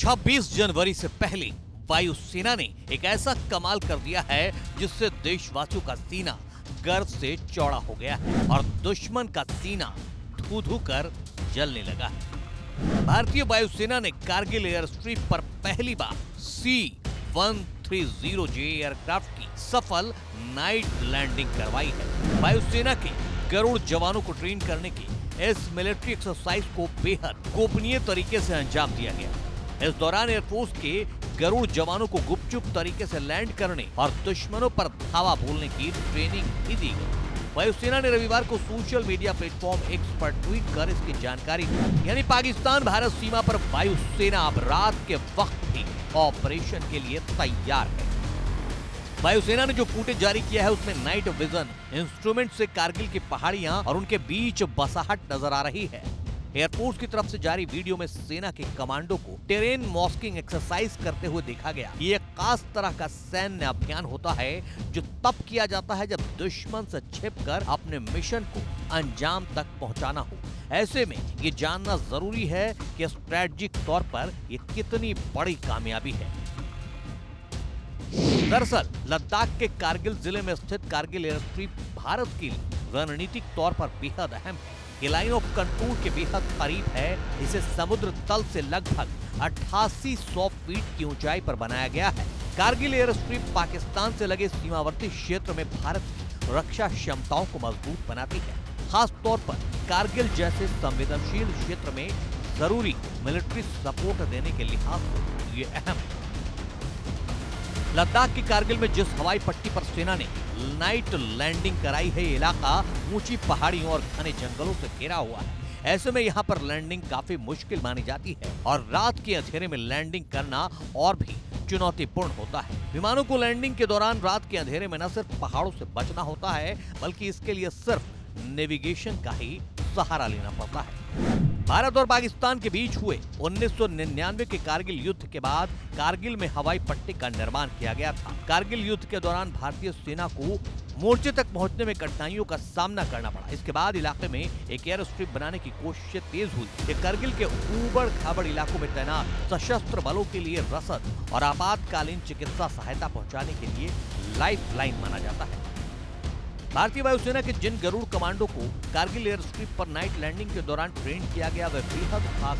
26 जनवरी से पहले वायुसेना ने एक ऐसा कमाल कर दिया है जिससे देशवासियों का सीना गर्व से चौड़ा हो गया है और दुश्मन का सीना धू धू कर जलने लगा है। भारतीय वायुसेना ने कारगिल एयर स्ट्रीप पर पहली बार C one three zero J aircraft की सफल नाइट लैंडिंग करवाई है। वायुसेना के करोड़ जवानों को ट्रेन करने की इस मिलिट्री एक्सरसाइज को बेहद गोपनीय तरीके से अंजाम दिया गया। इस दौरान एयरफोर्स के गरुड़ जवानों को गुपचुप तरीके से लैंड करने और दुश्मनों पर धावा बोलने की ट्रेनिंग भी दी गई। वायुसेना ने रविवार को सोशल मीडिया प्लेटफॉर्म एक्स पर ट्वीट कर इसकी जानकारी दी। यानी पाकिस्तान भारत सीमा पर वायुसेना अब रात के वक्त भी ऑपरेशन के लिए तैयार है। वायुसेना ने जो फुटेज जारी किया है, उसमें नाइट विजन इंस्ट्रूमेंट से कारगिल की पहाड़ियाँ और उनके बीच बसाहट नज़र आ रही है। एयरफोर्स की तरफ़ से जारी वीडियो में सेना के कमांडो को टेरेन मॉस्किंग एक्सरसाइज करते हुए देखा गया। ये खास तरह का सैन्य अभियान होता है, जो तब किया जाता है जब दुश्मन से छिपकर अपने मिशन को अंजाम तक पहुंचाना हो। ऐसे में ये जानना ज़रूरी है कि स्ट्रेटजिक तौर पर ये कितनी बड़ी कामयाबी है। दरअसल, लद्दाख के कारगिल ज़िले में स्थित कारगिल एयर स्ट्रिप भारत के लिए रणनीतिक तौर पर बेहद अहम है। ये लाइन ऑफ़ कंट्रोल के बेहद करीब है। इसे समुद्र तल से लगभग अट्ठासी सौ फीट की ऊंचाई पर बनाया गया है। कारगिल एयर स्ट्रिप पाकिस्तान से लगे सीमावर्ती क्षेत्र में भारत की रक्षा क्षमताओं को मज़बूत बनाती है। खास तौर पर कारगिल जैसे संवेदनशील क्षेत्र में ज़रूरी मिलिट्री सपोर्ट देने के लिहाज से ये अहम है। लद्दाख की कारगिल में जिस हवाई पट्टी पर सेना ने नाइट लैंडिंग कराई है इलाका, ऊँची पहाड़ियों और घने जंगलों से घिरा हुआ है। ऐसे में यहाँ पर लैंडिंग काफ़ी मुश्किल मानी जाती है और रात के अंधेरे में लैंडिंग करना और भी चुनौतीपूर्ण होता है। विमानों को लैंडिंग के दौरान रात के अंधेरे में न सिर्फ़ पहाड़ों से बचना होता है, बल्कि इसके लिए सिर्फ़ नेविगेशन का ही सहारा लेना पड़ता है। भारत और पाकिस्तान के बीच हुए 1999 के कारगिल युद्ध के बाद कारगिल में हवाई पट्टी का निर्माण किया गया था। कारगिल युद्ध के दौरान भारतीय सेना को मोर्चे तक पहुँचने में कठिनाइयों का सामना करना पड़ा। इसके बाद इलाके में एक एयर स्ट्रिप बनाने की कोशिशें तेज हुई। ये कारगिल के ऊबड़ खाबड़ इलाकों में तैनात सशस्त्र बलों के लिए रसद और आपातकालीन चिकित्सा सहायता पहुँचाने के लिए लाइफ लाइन माना जाता है। भारतीय वायुसेना के जिन गरुड़ कमांडो को कारगिल एयर स्ट्रिप पर नाइट लैंडिंग के दौरान ट्रेन किया गया, वह बेहद खास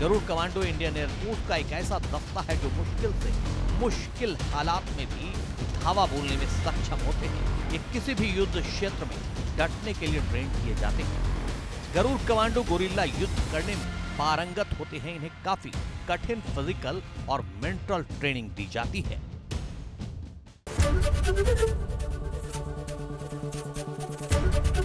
गरुड़ कमांडो इंडियन एयरफोर्स का एक ऐसा दस्ता है जो मुश्किल से मुश्किल हालात में भी धावा बोलने में सक्षम होते हैं। ये किसी भी युद्ध क्षेत्र में डटने के लिए ट्रेन किए जाते हैं। गरुड़ कमांडो गोरिल्ला युद्ध करने में पारंगत होते हैं। इन्हें काफ़ी कठिन फ़िज़िकल और मेंटल ट्रेनिंग दी जाती है।